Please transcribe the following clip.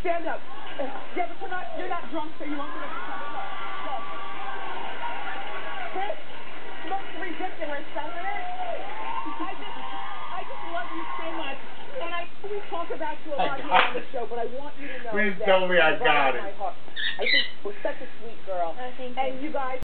Stand up. Uh, Yeah, but you're not, you're not drunk, so you won't get able to stand up. Go. Chris, looks ridiculous, doesn't it? I just, I just love you so much. And I we talk about you a lot here on the show, but I want you to know Please that tell me I got it. I think you're such a sweet girl. Oh, thank you. And you guys